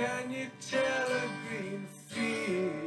Can you tell a green field?